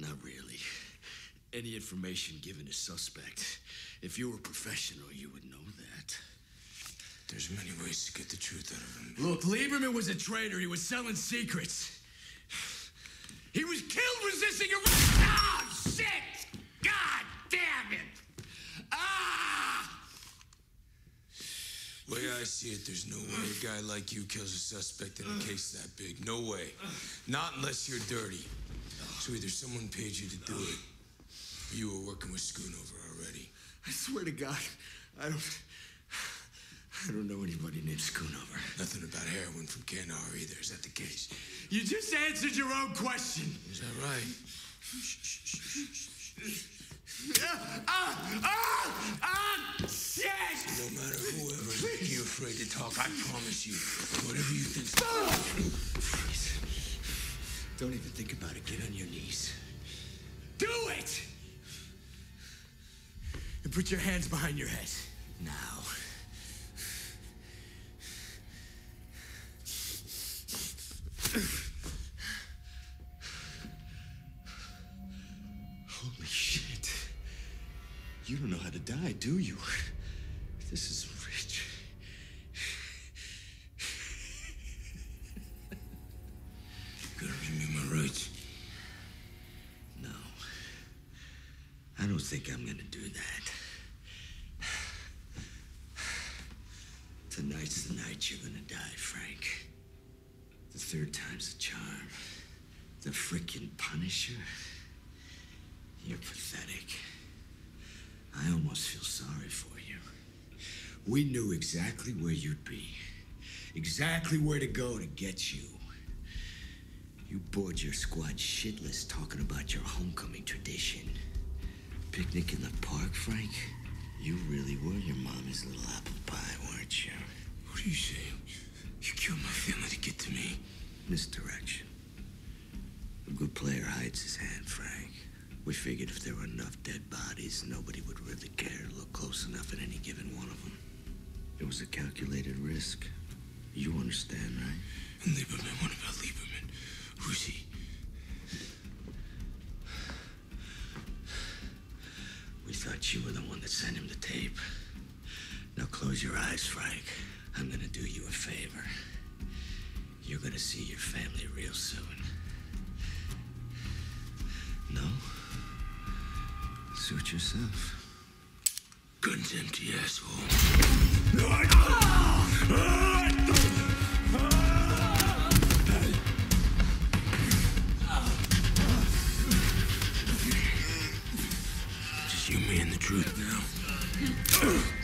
Not really. Any information given is suspect. If you were a professional, you would know that. There's many ways to get the truth out of him. Look, Lieberman was a traitor. He was selling secrets. He was killed resisting arrest. Ah, shit! God damn it! Ah! Way I see it, there's no way a guy like you kills a suspect in a case that big. No way. Not unless you're dirty. So either someone paid you to do it, or you were working with Schoonover already. I swear to God, I don't. I don't know anybody named Schoonover. Nothing about heroin from Kandahar either. Is that the case? You just answered your own question. Is that right? Ah! Ah! Ah! ah shit! No matter whoever, making you afraid to talk, I promise you, whatever you think. Please. Don't even think about it. Get on your knees. Do it! And put your hands behind your head. Now. Holy shit. You don't know how to die, do you? This is rich. Don't think I'm gonna do that. Tonight's the night you're gonna die, Frank. The third time's a charm. The frickin' Punisher. You're pathetic. I almost feel sorry for you. We knew exactly where you'd be, exactly where to go to get you. You bored your squad shitless talking about your homecoming tradition. Picnic in the park, Frank? You really were your mommy's little apple pie, weren't you? What are you saying? You killed my family to get to me. Misdirection. A good player hides his hand, Frank. We figured if there were enough dead bodies, nobody would really care to look close enough at any given one of them. It was a calculated risk. You understand, right? And Lieberman, what about Lieberman? Who's he? Thought you were the one that sent him the tape. Now close your eyes, Frank. I'm gonna do you a favor. You're gonna see your family real soon. No? Suit yourself. Gun's empty, asshole. Me, the truth now.